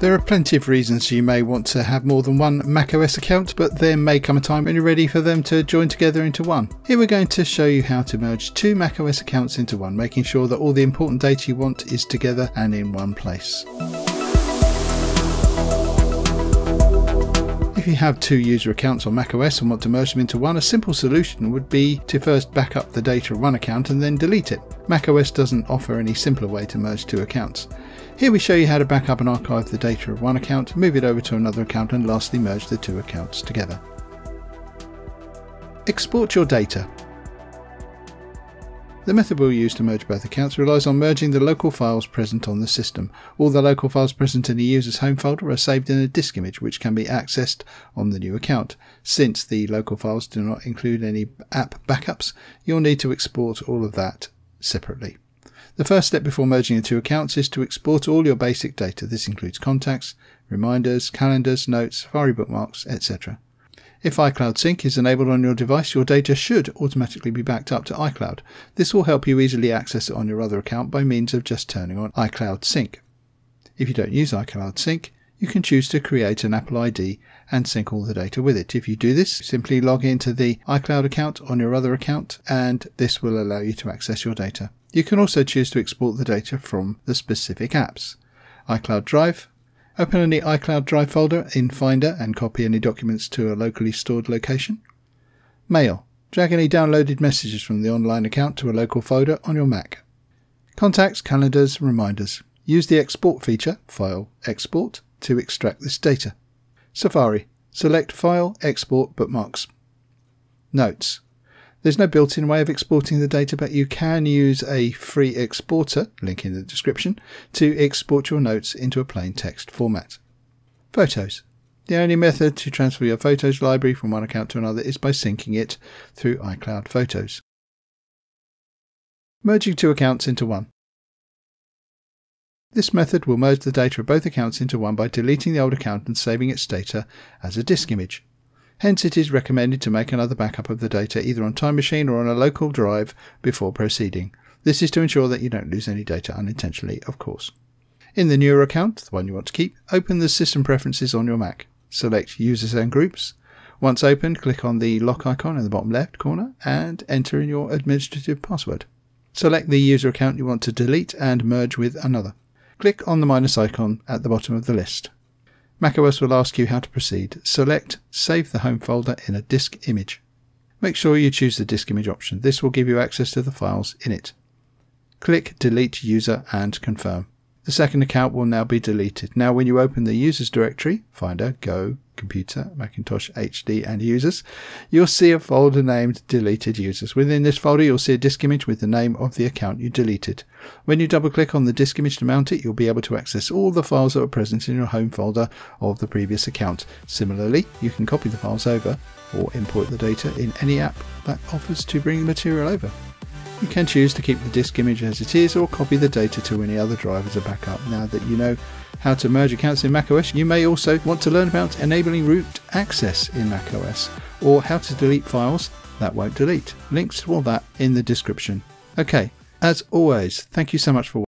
There are plenty of reasons you may want to have more than one macOS account, but there may come a time when you're ready for them to join together into one. Here we're going to show you how to merge two macOS accounts into one, making sure that all the important data you want is together and in one place. If you have two user accounts on macOS and want to merge them into one, a simple solution would be to first back up the data of one account and then delete it. macOS doesn't offer any simpler way to merge two accounts. Here we show you how to back up and archive the data of one account, move it over to another account and lastly merge the two accounts together. Export your data. The method we'll use to merge both accounts relies on merging the local files present on the system. All the local files present in the user's home folder are saved in a disk image which can be accessed on the new account. Since the local files do not include any app backups, you'll need to export all of that separately. The first step before merging the two accounts is to export all your basic data. This includes contacts, reminders, calendars, notes, Safari bookmarks, etc. If iCloud Sync is enabled on your device, your data should automatically be backed up to iCloud. This will help you easily access it on your other account by means of just turning on iCloud Sync. If you don't use iCloud Sync, you can choose to create an Apple ID and sync all the data with it. If you do this, simply log into the iCloud account on your other account and this will allow you to access your data. You can also choose to export the data from the specific apps. iCloud Drive, Open any iCloud Drive folder in Finder and copy any documents to a locally stored location. Mail. Drag any downloaded messages from the online account to a local folder on your Mac. Contacts, calendars, reminders. Use the export feature, File, Export, to extract this data. Safari. Select File, Export, Bookmarks. Notes. There's no built-in way of exporting the data, but you can use a free exporter, link in the description, to export your notes into a plain text format. Photos. The only method to transfer your photos library from one account to another is by syncing it through iCloud Photos. Merging two accounts into one. This method will merge the data of both accounts into one by deleting the old account and saving its data as a disk image. Hence it is recommended to make another backup of the data either on Time Machine or on a local drive before proceeding. This is to ensure that you don't lose any data unintentionally, of course. In the newer account, the one you want to keep, open the System Preferences on your Mac. Select Users and Groups. Once opened, click on the lock icon in the bottom left corner and enter in your administrative password. Select the user account you want to delete and merge with another. Click on the minus icon at the bottom of the list macOS will ask you how to proceed. Select Save the home folder in a disk image. Make sure you choose the disk image option. This will give you access to the files in it. Click Delete User and confirm. The second account will now be deleted. Now when you open the users directory, Finder, Go, Computer, Macintosh, HD and Users, you'll see a folder named Deleted Users. Within this folder you'll see a disk image with the name of the account you deleted. When you double click on the disk image to mount it, you'll be able to access all the files that are present in your home folder of the previous account. Similarly, you can copy the files over or import the data in any app that offers to bring the material over. You can choose to keep the disk image as it is or copy the data to any other drive as a backup. Now that you know how to merge accounts in macOS, you may also want to learn about enabling root access in macOS or how to delete files that won't delete. Links to all that in the description. Okay, as always, thank you so much for watching.